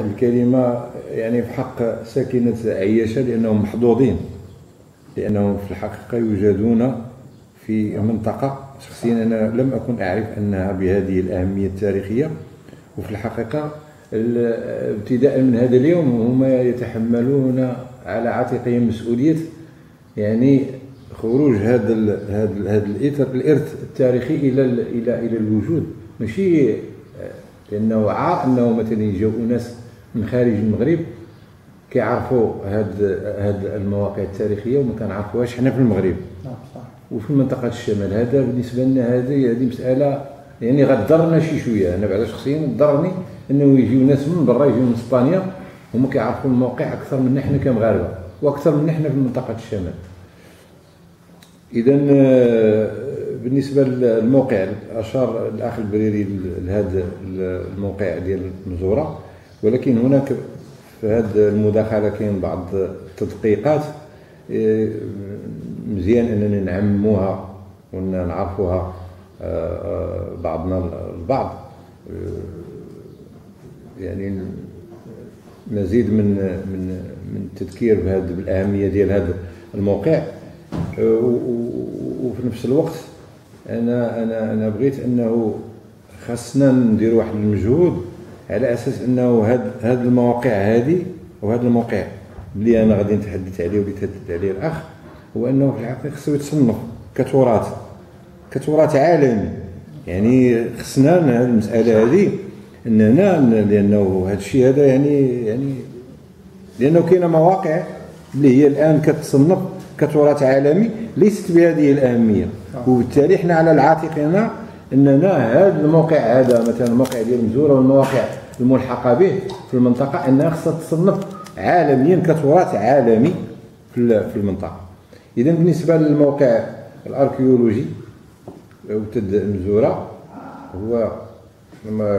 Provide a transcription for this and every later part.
الكلمة يعني في حق ساكنة عياشة لأنهم محظوظين لأنهم في الحقيقة يوجدون في منطقة شخصيا أنا لم أكن أعرف أنها بهذه الأهمية التاريخية. وفي الحقيقة ابتداء من هذا اليوم هم يتحملون على عاتقهم مسؤولية يعني خروج هذا هذا هذا الإرث التاريخي إلى إلى إلى الوجود. ماشي لأنه عار أنه مثلا يجوا ناس من خارج المغرب كيعرفوا هاد هاد المواقع التاريخية وما كنعرفوهاش حنا في المغرب. نعم، وفي منطقه الشمال. هذا بالنسبة لنا هذه هذه مسألة يعني غدرنا شي شوية. أنا بعدا شخصيا ضرني إنه يجيو ناس من برا يجيو من إسبانيا هما كيعرفوا الموقع أكثر من حنا كمغاربة وأكثر من حنا في منطقه الشمال. اذا آه، بالنسبة للموقع اشار الأخ البريري لهذا الموقع ديال المزوره ولكن هناك في هذه المداخلة كاين بعض التدقيقات آه، مزيان اننا نعمموها ونعرفوها آه، بعضنا البعض. يعني مزيد من من من التذكير بهذا بالأهمية ديال هذا الموقع. وفي نفس الوقت أنا أنا أنا بغيت أنه خاصنا ندير واحد المجهود على أساس أنه هاد هاد المواقع هذه وهذا الموقع اللي أنا غادي نتحدث عليه واللي تحدث عليه الأخ هو أنه في الحقيقة خصو يتصنف كتراث كتراث عالمي. يعني خصنا هذه المسألة هذه أننا لأنه هذا الشيء هذا يعني يعني لأنه كاينة مواقع اللي هي الآن كتصنف كتراث عالمي ليست بهذه الأهمية. آه. وبالتالي إحنا على العاتق هنا اننا هذا الموقع هذا مثلا الموقع ديال مزورة والمواقع الملحقة به في المنطقة أنها خصها تصنف عالميا كتراث عالمي في المنطقة. اذا بالنسبة للموقع الأركيولوجي وتد مزورة هو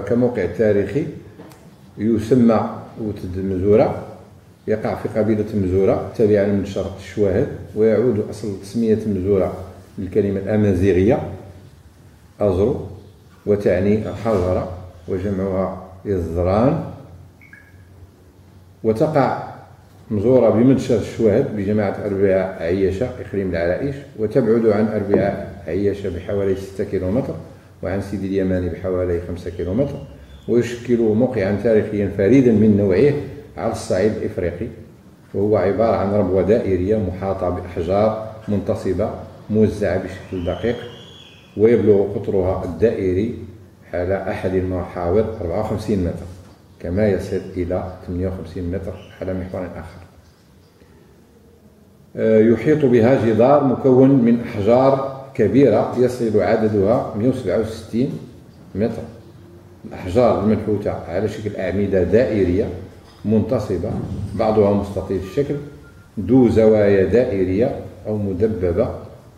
كموقع تاريخي يسمى وتد مزورة يقع في قبيلة مزورة تابعة لمنشرة الشواهد ويعود أصل تسمية مزورة للكلمة الأمازيغية. أزرو وتعني الحجرة وجمعها يزران وتقع مزورة بمنشر الشواهد بجماعة أربعاء عياشة إقليم العرائش وتبعد عن أربعاء عياشة بحوالي 6 كيلومتر وعن سيدي اليماني بحوالي 5 كيلومتر. ويشكل موقعا تاريخيا فريدا من نوعه على الصعيد الإفريقي وهو عبارة عن ربوة دائرية محاطة بأحجار منتصبة موزعة بشكل دقيق. ويبلغ قطرها الدائري على أحد المحاور 54 متر كما يصل إلى 58 متر على محور آخر. آه، يحيط بها جدار مكون من أحجار كبيرة يصل عددها 167 متر. الأحجار المنحوتة على شكل أعمدة دائرية منتصبة بعضها مستطيل الشكل ذو زوايا دائرية أو مدببة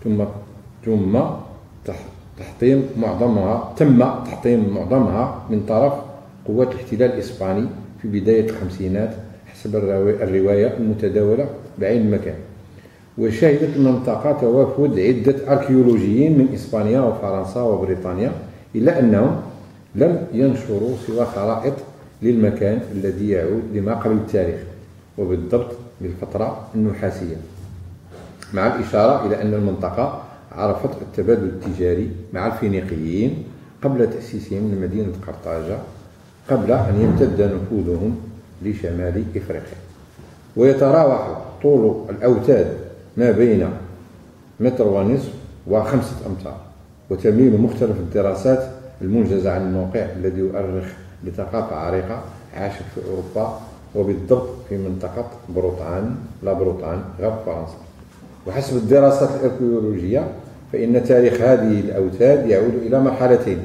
ثم ثم تحطيم معظمها تم تحطيم معظمها من طرف قوات الاحتلال الإسباني في بداية الخمسينات حسب الرواية المتداولة بعين المكان. وشهدت المنطقة توافد عدة أركيولوجيين من إسبانيا وفرنسا وبريطانيا إلا أنهم لم ينشروا سوى خرائط للمكان الذي يعود لما قبل التاريخ وبالضبط للفترة النحاسية. مع الإشارة إلى أن المنطقة عرفت التبادل التجاري مع الفينيقيين قبل تأسيسهم لمدينة قرطاجة قبل أن يمتد نفوذهم لشمال إفريقيا. ويتراوح طول الأوتاد ما بين متر ونصف وخمسة أمتار وتميل مختلف الدراسات المنجزة عن الموقع الذي يؤرخ لثقافة عريقة عاشت في أوروبا وبالضبط في منطقة بروطان لا بروطان غرب فرنسا. وحسب الدراسات الأركيولوجية فإن تاريخ هذه الأوتاد يعود إلى مرحلتين.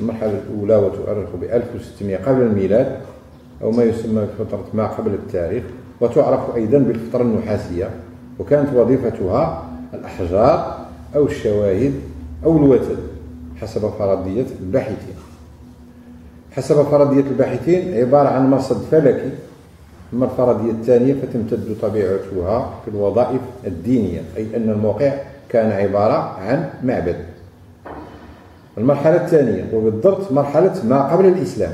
المرحلة الأولى وتؤرخ ب 1600 قبل الميلاد أو ما يسمى بفترة ما قبل التاريخ وتعرف أيضا بالفترة النحاسية وكانت وظيفتها الأحجار أو الشواهد أو الوتد حسب فرضية الباحثين. حسب فرضية الباحثين عبارة عن مرصد فلكي أما الفرضية الثانية فتمتد طبيعتها في الوظائف الدينية أي أن الموقع كان عبارة عن معبد. المرحلة الثانية وبالضبط مرحلة ما قبل الإسلام.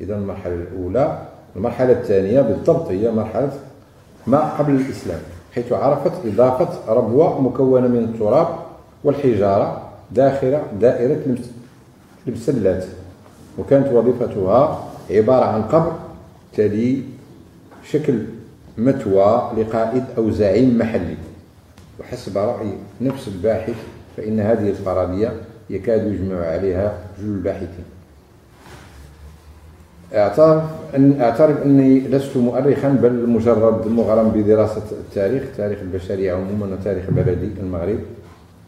إذا المرحلة الأولى المرحلة الثانية بالضبط هي مرحلة ما قبل الإسلام حيث عرفت إضافة ربوة مكونة من التراب والحجارة داخل دائرة المسلات وكانت وظيفتها عبارة عن قبر تلي شكل متوى لقائد أو زعيم محلي. وحسب رأي نفس الباحث فإن هذه الفرضية يكاد يجمع عليها جل الباحثين اعترف أن اعترف أني لست مؤرخا بل مجرد مغرم بدراسة التاريخ تاريخ البشرية عموما وتاريخ بلدي المغرب.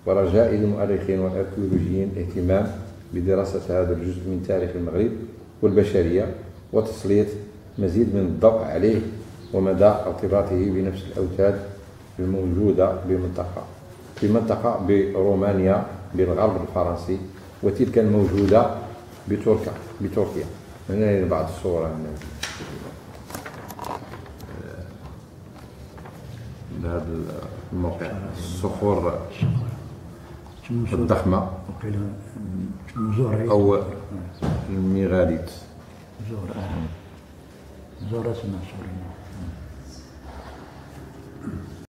ورجاء المؤرخين والأركيولوجيين الاهتمام بدراسة هذا الجزء من تاريخ المغرب والبشرية وتسليط مزيد من الضوء عليه ومدى ارتباطه بنفس الأوتاد الموجودة بمنطقة في منطقة برومانيا بالغرب الفرنسي وتلك الموجودة بتركيا بتركيا. هنا بعض الصور هنا لهذا الموقع الصخور الضخمة. أو الميغاليت. Zohra es una.